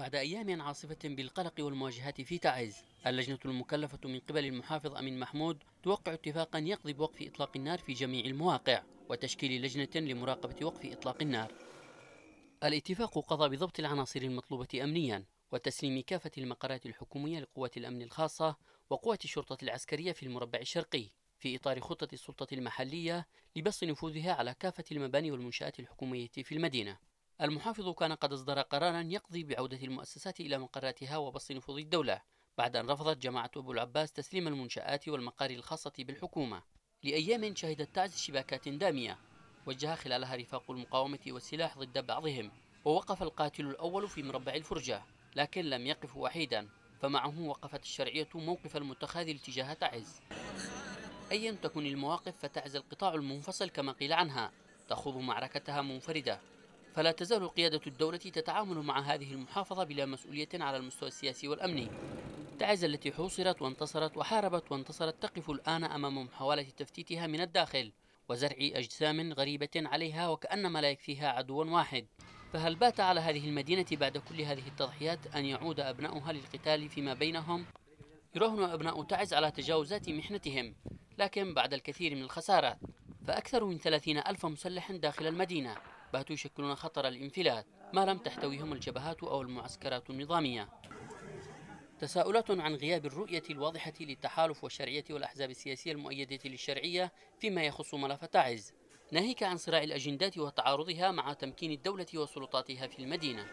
بعد أيام عاصفة بالقلق والمواجهات في تعز اللجنة المكلفة من قبل المحافظ أمين محمود توقع اتفاقا يقضي بوقف إطلاق النار في جميع المواقع وتشكيل لجنة لمراقبة وقف إطلاق النار. الاتفاق قضى بضبط العناصر المطلوبة أمنيا وتسليم كافة المقرات الحكومية لقوات الأمن الخاصة وقوات الشرطة العسكرية في المربع الشرقي في إطار خطة السلطة المحلية لبسط نفوذها على كافة المباني والمنشآت الحكومية في المدينة. المحافظ كان قد أصدر قرارا يقضي بعودة المؤسسات إلى مقراتها وبسط نفوذ الدولة بعد أن رفضت جماعة أبو العباس تسليم المنشآت والمقار الخاصة بالحكومة لأيام شهدت تعز شباكات دامية وجه خلالها رفاق المقاومة والسلاح ضد بعضهم ووقف القاتل الأول في مربع الفرجة لكن لم يقف وحيدا فمعه وقفت الشرعية موقف المتخاذل تجاه تعز. أيا تكن المواقف فتعز القطاع المنفصل كما قيل عنها تخوض معركتها منفردة. فلا تزال قيادة الدولة تتعامل مع هذه المحافظة بلا مسؤولية على المستوى السياسي والأمني. تعز التي حوصرت وانتصرت وحاربت وانتصرت تقف الآن أمام محاولة تفتيتها من الداخل وزرع أجسام غريبة عليها وكأنما لا يكفيها عدو واحد. فهل بات على هذه المدينة بعد كل هذه التضحيات أن يعود أبناؤها للقتال فيما بينهم؟ يراهن أبناء تعز على تجاوزات محنتهم لكن بعد الكثير من الخسارات. فأكثر من ثلاثين ألف مسلح داخل المدينة باتوا يشكلون خطر الانفلات ما لم تحتويهم الجبهات أو المعسكرات النظامية. تساؤلات عن غياب الرؤية الواضحة للتحالف والشرعية والأحزاب السياسية المؤيدة للشرعية فيما يخص ملف تعز ناهيك عن صراع الأجندات وتعارضها مع تمكين الدولة وسلطاتها في المدينة.